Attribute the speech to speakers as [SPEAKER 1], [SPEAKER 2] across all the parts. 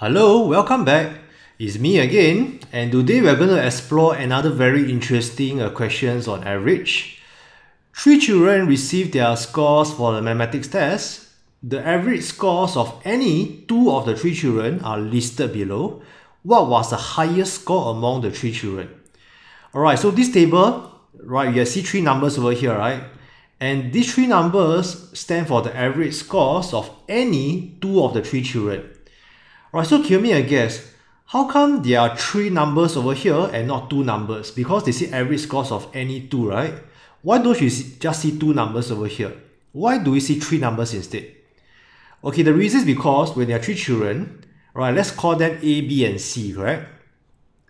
[SPEAKER 1] Hello, welcome back. It's me again, and today we're going to explore another very interesting uh, questions on average. Three children received their scores for the mathematics test. The average scores of any two of the three children are listed below. What was the highest score among the three children? Alright, so this table, right, you see three numbers over here, right? And these three numbers stand for the average scores of any two of the three children. Alright, so give me a guess. How come there are three numbers over here and not two numbers? Because they say average scores of any two, right? Why don't you see, just see two numbers over here? Why do we see three numbers instead? Okay, the reason is because when there are three children, right, let's call them A, B, and C, correct?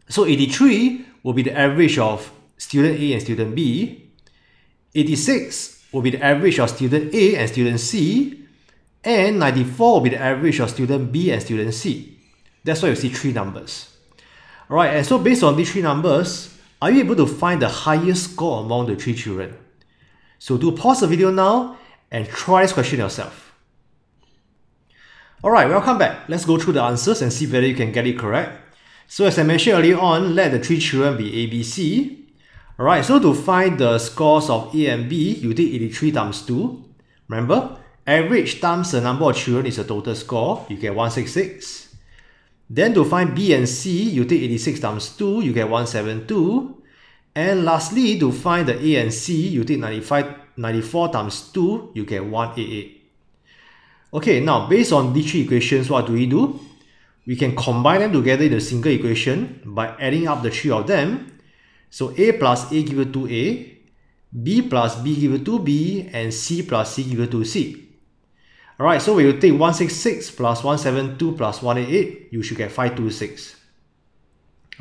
[SPEAKER 1] So 83 will be the average of student A and student B. 86 will be the average of student A and student C and 94 will be the average of student B and student C. That's why you see three numbers. Alright, and so based on these three numbers, are you able to find the highest score among the three children? So do pause the video now and try this question yourself. Alright, welcome back. Let's go through the answers and see whether you can get it correct. So as I mentioned earlier on, let the three children be A, B, C. Alright, so to find the scores of A and B, you take 83 times 2. Remember, Average times the number of children is the total score, you get 166. Then to find B and C, you take 86 times 2, you get 172. And lastly, to find the A and C, you take 95, 94 times 2, you get 188. Okay, now based on these three equations, what do we do? We can combine them together in a single equation by adding up the three of them. So A plus A gives 2A, B plus B gives 2B, and C plus C gives 2C. Alright, so when you take 166 plus 172 plus 188, you should get 526.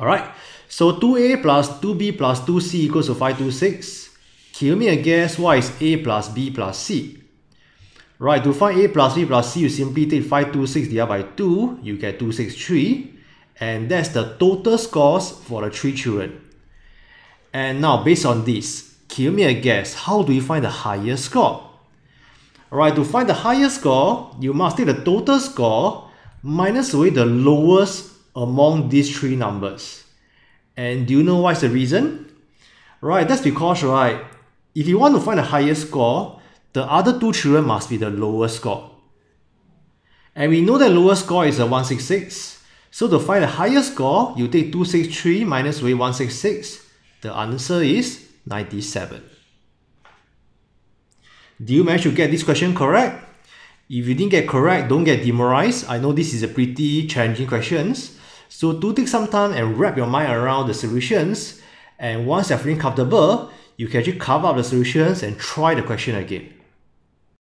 [SPEAKER 1] Alright, so 2a plus 2b plus 2c equals to 526. Give me a guess what is a plus b plus c. Right, to find a plus b plus c, you simply take 526 divided by 2, you get 263. And that's the total scores for the three children. And now, based on this, give me a guess, how do you find the highest score? Alright, to find the highest score, you must take the total score minus away the lowest among these three numbers. And do you know what's the reason? Right, that's because, right, if you want to find the highest score, the other two children must be the lowest score. And we know that lowest score is a 166. So to find the highest score, you take 263 minus away 166. The answer is 97. Do you manage to get this question correct? If you didn't get correct, don't get demoralized. I know this is a pretty challenging questions. So do take some time and wrap your mind around the solutions. And once you're feeling comfortable, you can actually cover up the solutions and try the question again.